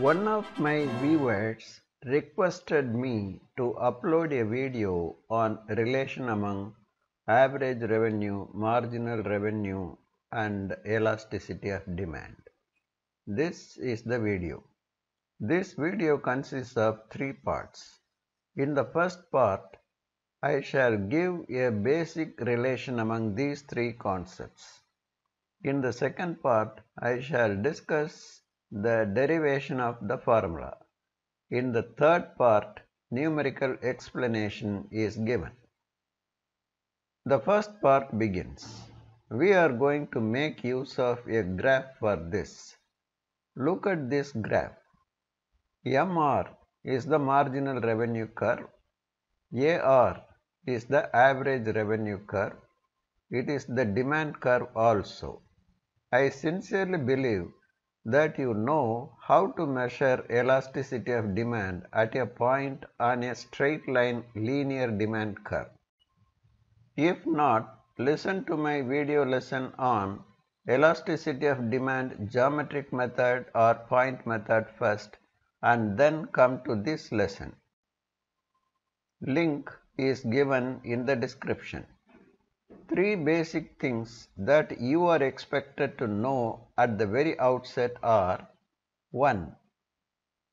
One of my viewers requested me to upload a video on relation among average revenue, marginal revenue and elasticity of demand. This is the video. This video consists of three parts. In the first part, I shall give a basic relation among these three concepts. In the second part, I shall discuss the derivation of the formula. In the third part, numerical explanation is given. The first part begins. We are going to make use of a graph for this. Look at this graph. MR is the marginal revenue curve. AR is the average revenue curve. It is the demand curve also. I sincerely believe that you know how to measure elasticity of demand at a point on a straight line linear demand curve. If not, listen to my video lesson on elasticity of demand geometric method or point method first and then come to this lesson. Link is given in the description. Three basic things that you are expected to know at the very outset are 1.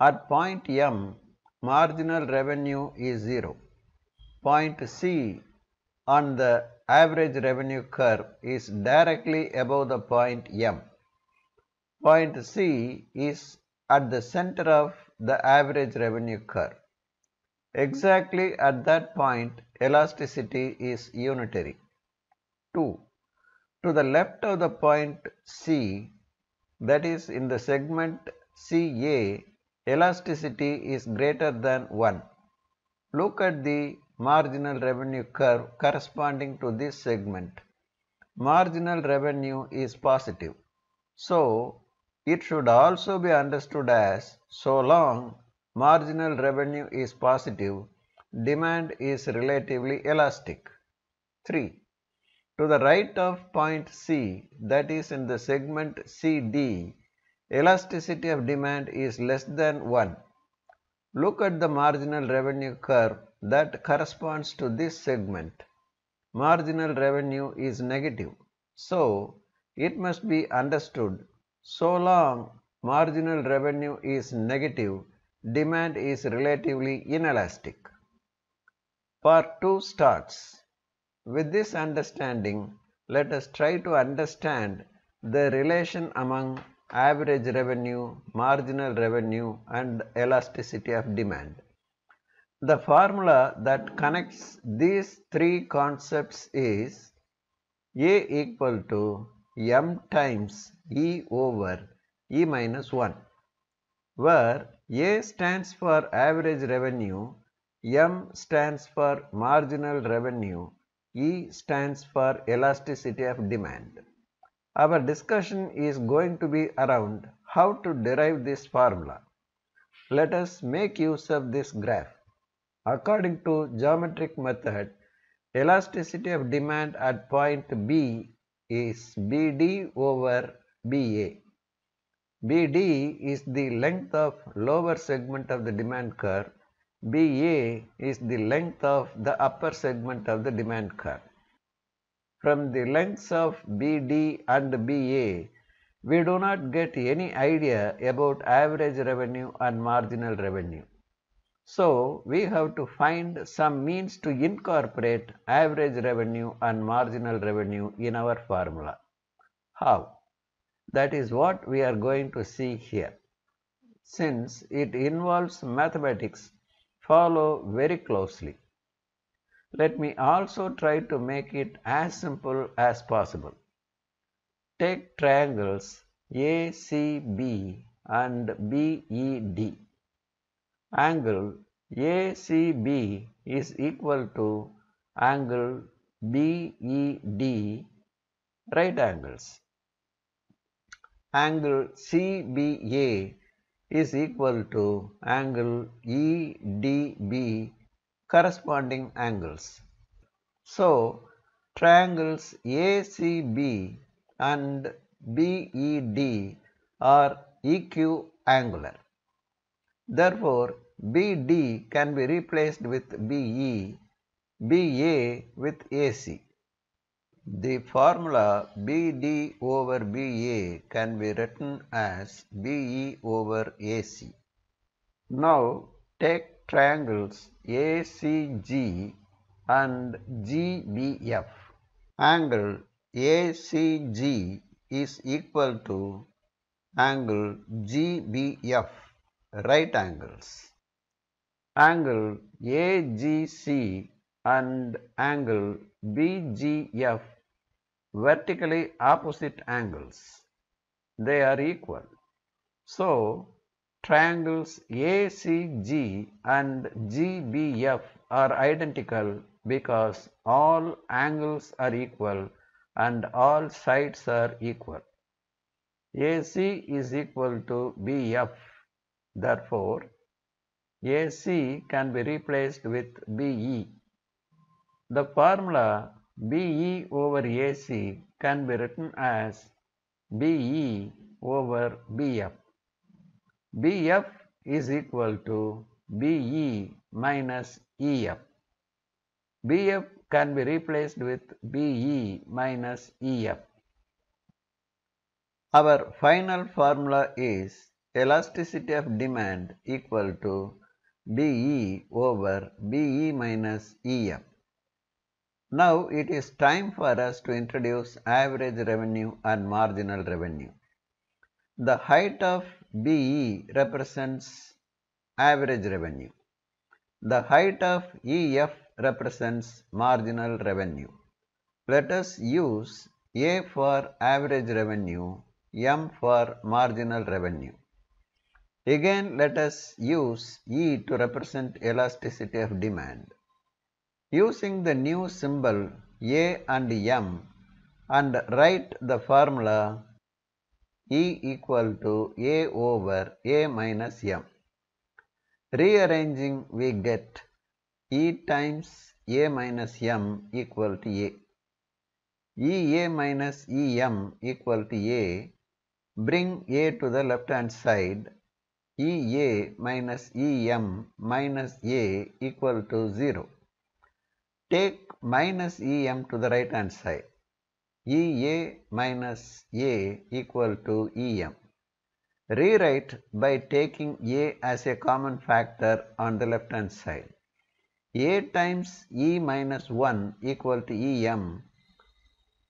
At point M, marginal revenue is 0. Point C on the average revenue curve is directly above the point M. Point C is at the center of the average revenue curve. Exactly at that point, elasticity is unitary. 2. To the left of the point C, that is in the segment CA, elasticity is greater than 1. Look at the marginal revenue curve corresponding to this segment. Marginal revenue is positive. So, it should also be understood as so long marginal revenue is positive, demand is relatively elastic. 3. To the right of point C, that is in the segment CD, elasticity of demand is less than 1. Look at the marginal revenue curve that corresponds to this segment. Marginal revenue is negative. So, it must be understood so long marginal revenue is negative, demand is relatively inelastic. Part 2 starts. With this understanding, let us try to understand the relation among average revenue, marginal revenue and elasticity of demand. The formula that connects these three concepts is A equal to m times E over E minus 1, where A stands for average revenue, M stands for marginal revenue, E stands for elasticity of demand. Our discussion is going to be around how to derive this formula. Let us make use of this graph. According to geometric method, elasticity of demand at point B is BD over BA. BD is the length of lower segment of the demand curve. BA is the length of the upper segment of the demand curve. From the lengths of BD and BA, we do not get any idea about average revenue and marginal revenue. So, we have to find some means to incorporate average revenue and marginal revenue in our formula. How? That is what we are going to see here. Since it involves mathematics, follow very closely. Let me also try to make it as simple as possible. Take triangles ACB and BED. Angle ACB is equal to angle BED right angles. Angle CBA is equal to angle EDB corresponding angles. So, triangles ACB and BED are equiangular. Therefore, BD can be replaced with BE, BA with AC. The formula BD over BA can be written as BE over AC. Now take triangles ACG and GBF. Angle ACG is equal to angle GBF, right angles. Angle AGC and angle BGF vertically opposite angles. They are equal. So, triangles ACG and GBF are identical because all angles are equal and all sides are equal. AC is equal to BF. Therefore, AC can be replaced with BE. The formula BE over AC can be written as BE over BF. BF is equal to BE minus EF. BF can be replaced with BE minus EF. Our final formula is elasticity of demand equal to BE over BE minus EF. Now it is time for us to introduce average revenue and marginal revenue. The height of BE represents average revenue. The height of EF represents marginal revenue. Let us use A for average revenue, M for marginal revenue. Again, let us use E to represent elasticity of demand. Using the new symbol A and M and write the formula E equal to A over A minus M. Rearranging we get E times A minus M equal to A. EA minus EM equal to A. Bring A to the left hand side. EA minus EM minus A equal to 0. Take minus EM to the right hand side. EA minus A equal to EM. Rewrite by taking A as a common factor on the left hand side. A times E minus 1 equal to EM.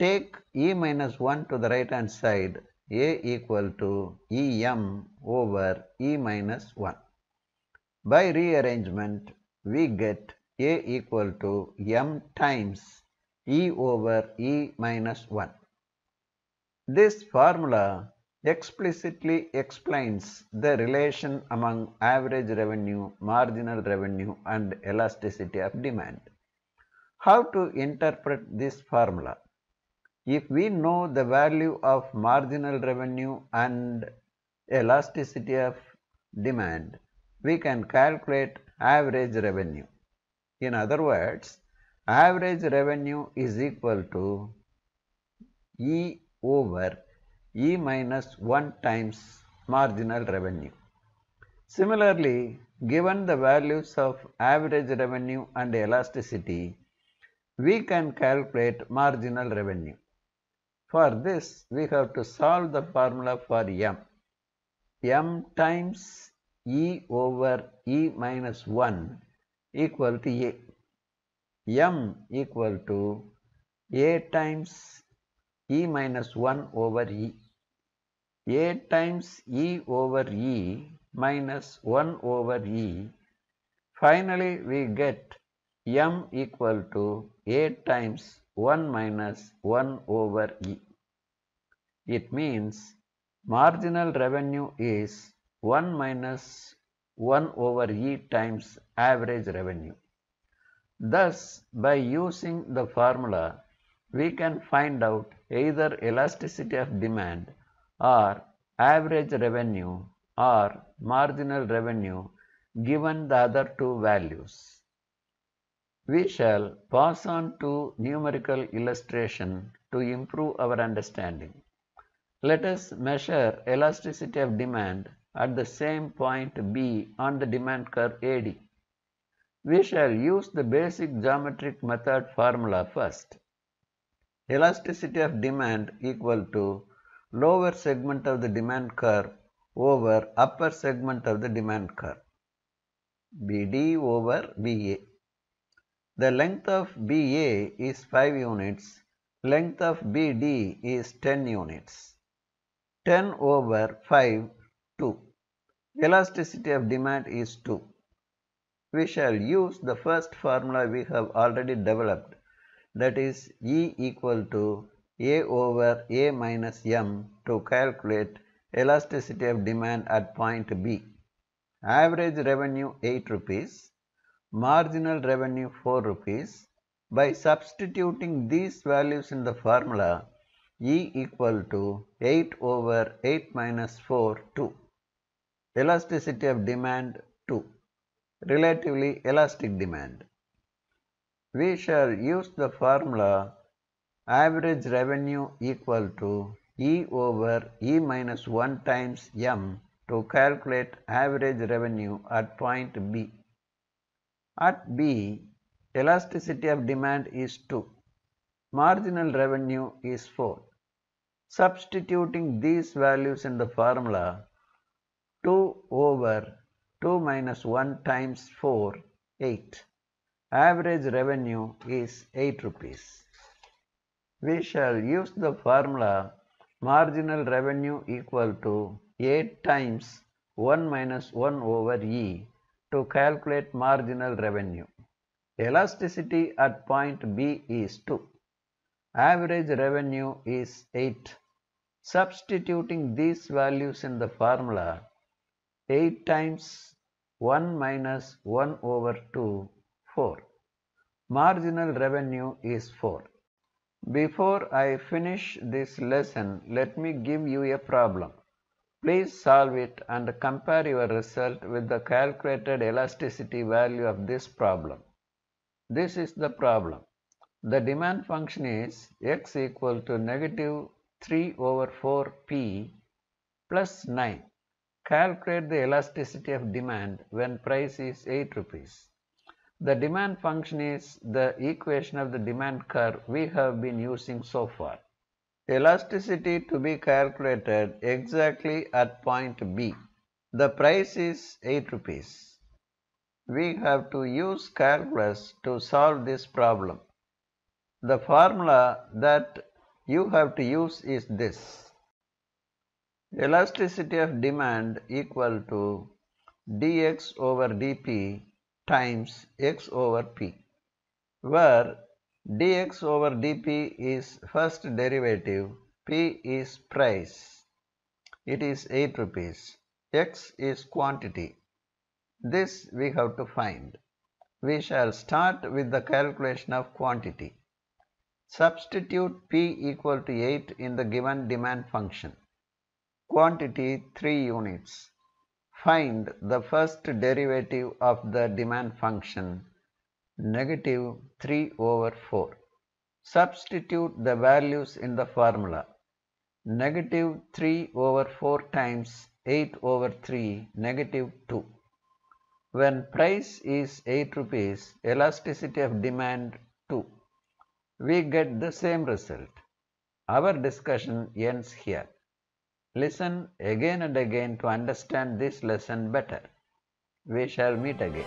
Take E minus 1 to the right hand side. A equal to EM over E minus 1. By rearrangement, we get A equal to M times E over E minus 1. This formula explicitly explains the relation among average revenue, marginal revenue and elasticity of demand. How to interpret this formula? If we know the value of marginal revenue and elasticity of demand, we can calculate average revenue. In other words, average revenue is equal to E over E minus 1 times marginal revenue. Similarly, given the values of average revenue and elasticity, we can calculate marginal revenue. For this, we have to solve the formula for M. M times E over E minus 1 equal to A. M equal to A times E minus 1 over E. A times E over E minus 1 over E. Finally, we get M equal to A times 1 minus 1 over E. It means marginal revenue is 1 minus 1 over E times average revenue. Thus, by using the formula, we can find out either elasticity of demand or average revenue or marginal revenue given the other two values. We shall pass on to numerical illustration to improve our understanding. Let us measure elasticity of demand at the same point B on the demand curve AD. We shall use the basic geometric method formula first. Elasticity of demand equal to lower segment of the demand curve over upper segment of the demand curve. BD over BA. The length of BA is 5 units, length of BD is 10 units. 10 over 5, 2. Elasticity of demand is 2. We shall use the first formula we have already developed that is E equal to A over A minus M to calculate elasticity of demand at point B. Average revenue 8 rupees, marginal revenue 4 rupees. By substituting these values in the formula, E equal to 8 over 8 minus 4, 2. Elasticity of demand 2. Relatively elastic demand. We shall use the formula average revenue equal to E over E minus 1 times M to calculate average revenue at point B. At B, elasticity of demand is 2. Marginal revenue is 4. Substituting these values in the formula, 2 over 2 minus 1 times 4, 8. Average revenue is 8 rupees. We shall use the formula marginal revenue equal to 8 times 1 minus 1 over E to calculate marginal revenue. Elasticity at point B is 2. Average revenue is 8. Substituting these values in the formula, 8 times 1 minus 1 over 2, 4. Marginal revenue is 4. Before I finish this lesson, let me give you a problem. Please solve it and compare your result with the calculated elasticity value of this problem. This is the problem. The demand function is x equal to negative 3 over 4 p plus 9. Calculate the elasticity of demand when price is 8 rupees. The demand function is the equation of the demand curve we have been using so far. Elasticity to be calculated exactly at point B. The price is 8 rupees. We have to use calculus to solve this problem. The formula that you have to use is this. Elasticity of demand equal to dx over dp times x over p, where dx over dp is first derivative, p is price. It is 8 rupees. x is quantity. This we have to find. We shall start with the calculation of quantity. Substitute p equal to 8 in the given demand function. Quantity 3 units. Find the first derivative of the demand function negative 3 over 4. Substitute the values in the formula. Negative 3 over 4 times 8 over 3 negative 2. When price is 8 rupees, elasticity of demand 2. We get the same result. Our discussion ends here. Listen again and again to understand this lesson better. We shall meet again.